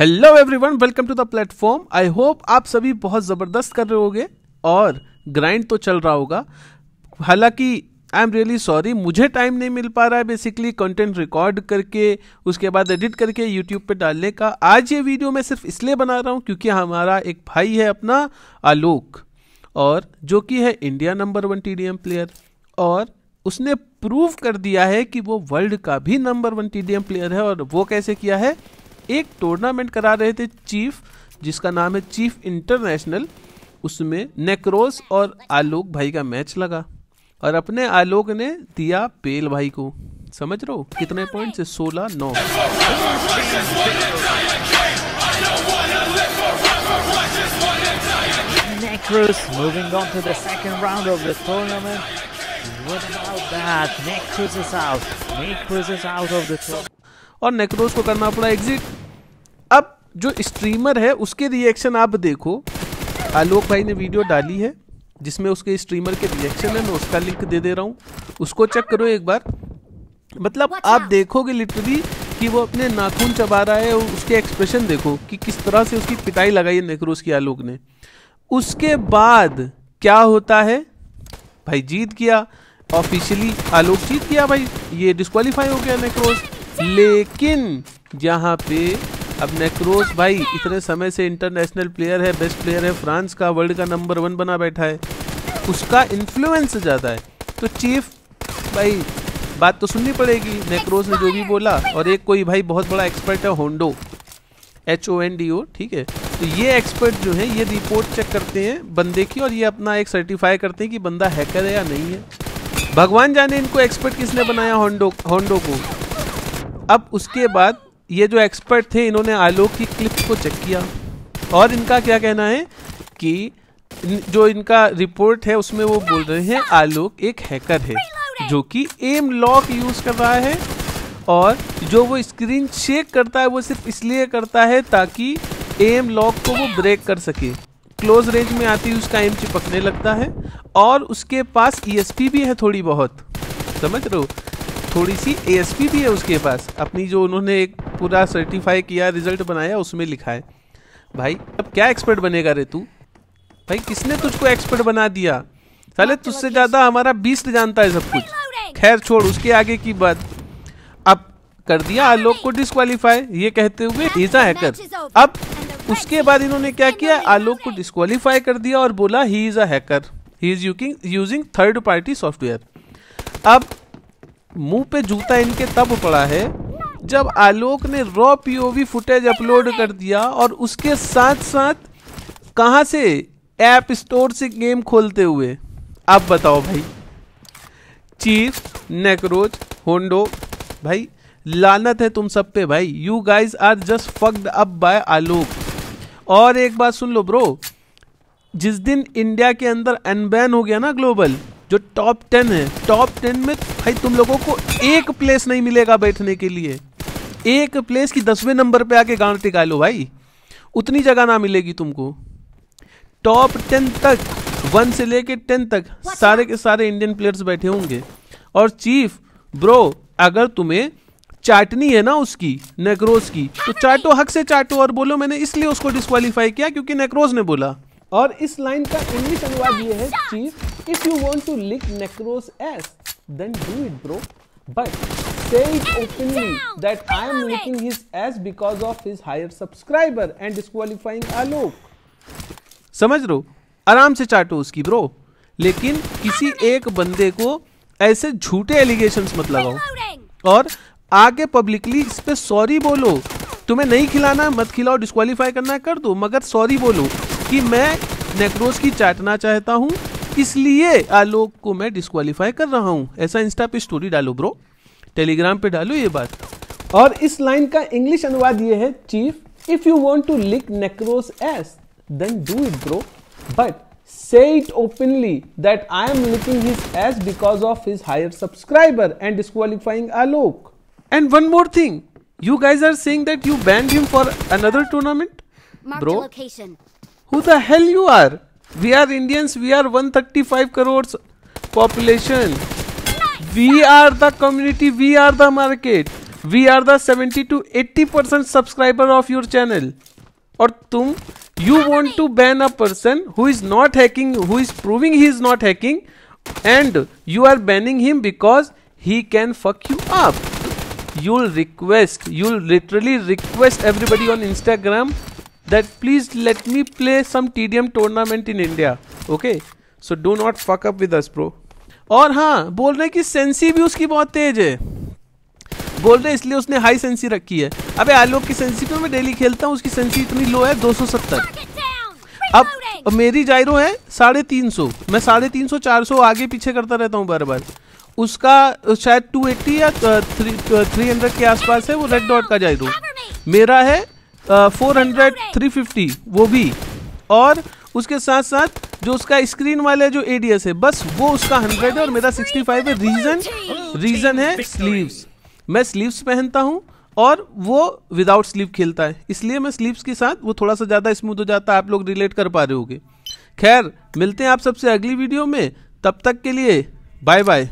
Hello everyone welcome to the platform I hope आप सभी बहुत ज़बरदस्त कर रहे होगे और ग्राइंड तो चल रहा होगा। हालाँकि आई एम रियली सॉरी मुझे टाइम नहीं मिल पा रहा है बेसिकली कंटेंट रिकॉर्ड करके, उसके बाद एडिट करके यूट्यूब पे डालने का। आज ये वीडियो मैं सिर्फ़ इसलिए बना रहा हूँ क्योंकि हमारा एक भाई है अपना, आलोक, और जो कि है India number one T player और उसने प्रूव कर दिया है कि वो वर्ल्ड का भी नंबर वन टी प्लेयर है और वो कैसे किया है? एक टूर्नामेंट करा रहे थे चीफ जिसका नाम है चीफ इंटरनेशनल उसमें नेक्रोस और आलोक भाई का मैच लगा और अपने आलोक ने दिया पेल भाई को समझ रहे हो कितने पॉइंट से सोलह नौ moving on to the second round of the tournament. What about that? Is out. Is out of the tournament. और नेक्रोस को करना पड़ा एग्जिट जो स्ट्रीमर है उसके रिएक्शन आप देखो। आलोक भाई ने वीडियो डाली है जिसमें उसके स्ट्रीमर के रिएक्शन है मैं उसका लिंक दे दे रहा हूँ। उसको चेक करो एक बार। मतलब आप देखोगे लिटरली कि वो अपने नाखून चबा रहा है और उसके एक्सप्रेशन देखो कि किस तरह से उसकी पिटाई लगाई है नेक्रोस की आलोक ने। उसके बाद क्या होता है? भाई जीत गया। ऑफिशियली आलोक जीत गया भाई। ये डिस्कालीफाई हो गया नेक्रोस लेकिन यहाँ पे अब नेक्रोस भाई, इतने समय से इंटरनेशनल प्लेयर है बेस्ट प्लेयर है फ्रांस का वर्ल्ड का नंबर वन बना बैठा है। उसका इन्फ्लुएंस ज़्यादा है। तो चीफ भाई, बात तो सुननी पड़ेगी। नेक्रोस ने जो भी बोला, और एक कोई भाई बहुत बड़ा एक्सपर्ट है Hondo H O N D O ठीक है? तो ये एक्सपर्ट जो है, ये रिपोर्ट चेक करते हैं बंदे की, और ये अपना एक सर्टिफाई करते हैं कि बंदा हैकर है या नहीं है। भगवान जाने इनको एक्सपर्ट किसने बनाया होंडो होंडो को? अब उसके बाद ये जो एक्सपर्ट थे, इन्होंने आलोक की क्लिप को चेक किया। और इनका क्या कहना है कि जो इनका रिपोर्ट है, उसमें वो बोल रहे हैं, आलोक एक हैकर है, जो कि एम लॉक यूज़ कर रहा है और जो वो स्क्रीन चेक करता है, वो सिर्फ़ इसलिए करता है ताकि एम लॉक को वो ब्रेक कर सके। क्लोज रेंज में आती उसका एम चिपकने लगता है और उसके पास ईएसपी e भी है थोड़ी बहुत। समझ रहे हो? थोड़ी सी एएसपी भी है उसके पास। अपनी जो उन्होंने एक पूरा सर्टिफाई किया रिज़ल्ट बनाया उसमें लिखा है। भाई अब क्या एक्सपर्ट बनेगा रे तू? भाई किसने तुझको एक्सपर्ट बना दिया? साले तुझसे ज़्यादा हमारा बीस्ट जानता है सब कुछ। खैर छोड़ उसके आगे की बात। अब कर दिया आलोक को डिस्कालीफाई ये कहते हुए ईजा हैकर अब उसके बाद इन्होंने क्या किया? आलोक को डिस्कालीफाई कर दिया और बोला he is a hacker he is using third party software अब मुँह पे जूता इनके तब पड़ा है, जब आलोक ने रॉ पीओवी फुटेज अपलोड कर दिया और उसके साथ साथ कहा से ऐप स्टोर से गेम खोलते हुए। आप बताओ भाई। चीफ नेक्रोच होंडो भाई, लानत है तुम सब पे भाई। You guys are just fucked up by Alok. और एक बात सुन लो ब्रो जिस दिन इंडिया के अंदर अनबैन हो गया ना ग्लोबल जो टॉप टेन है टॉप टेन में भाई तुम लोगों को एक प्लेस नहीं मिलेगा बैठने के लिए। एक प्लेस की दसवें नंबर पे आके गाँव टिका लो भाई। उतनी जगह ना मिलेगी तुमको। टॉप टेन तक वन से लेके टेन तक सारे के सारे इंडियन प्लेयर्स बैठे होंगे। और चीफ ब्रो अगर तुम्हें चाटनी है ना उसकी नेक्रोज की तो चाटो हक से चाटो और बोलो मैंने इसलिए उसको डिस्कालीफाई किया क्योंकि नेक्रोज ने बोला। और इस लाइन का इंग्लिश अनुवाद ये है chief if you want to lick Necros ass then do it bro but say it openly that I am licking his ass because of his higher subscriber and disqualifying Alok. समझ रो आराम से चाटो उसकी bro लेकिन किसी एक बंदे को ऐसे झूठे एलिगेशन मत लगाओ। और आगे पब्लिकली इस पे सॉरी बोलो। तुम्हें नहीं खिलाना मत खिलाओ डिस्कालीफाई करना कर दो मगर सॉरी बोलो। क्योंकि मैं नेक्रोस की चाटना चाहता हूँ इसलिए आलोक को मैं डिस्कालीफाई कर रहा हूँ। ऐसा इंस्टा पे स्टोरी डालो ब्रो टेलीग्राम पे डालो ये बात। और इस लाइन का इंग्लिश अनुवाद ये है chief if you want to lick Necros ass then do it bro but say it openly that I am looking his ass because of his higher subscriber and disqualifying Alok and one more thing you guys are seeing that you ban him for another tournament bro location Who the hell you are? We are Indians. We are 135 crores population. We are the community. We are the market. We are the 70 to 80 percent subscriber of your channel. Or tum, you want to ban a person who is not hacking, who is proving he is not hacking, and you are banning him because he can fuck you up. You'll request. You'll literally request everybody on Instagram that please let me play some tdm tournament in india okay? So do not fuck up with us bro. और हाँ बोल रहे कि sensi भी उसकी बहुत तेज है। बोल रहे इसलिए उसने हाई सेंसी रखी है। अबे आलोक की सेंसी पे मैं डेली खेलता हूँ उसकी सेंसी इतनी लो है 270 अब मेरी जायरो है साढ़े तीन सौ। मैं साढ़े तीन सौ चार सौ आगे पीछे करता रहता हूँ बार बार। उसका शायद 280 या थ्री हंड्रेड के आसपास है वो रेड डॉट का जायरो मेरा है फोर हंड्रेड थ्री फिफ्टी वो भी। और उसके साथ साथ जो उसका स्क्रीन वाले जो एडीएस है, बस वो उसका हंड्रेड है और मेरा सिक्सटी फाइव है। रीजन रीजन है स्लीव्स मैं स्लीव्स पहनता हूँ और वो विदाउट स्लीव खेलता है। इसलिए मैं स्लीव्स के साथ वो थोड़ा सा ज़्यादा स्मूथ हो जाता है। आप लोग रिलेट कर पा रहे होगे। खैर, मिलते हैं आप सबसे अगली वीडियो में। तब तक के लिए बाय बाय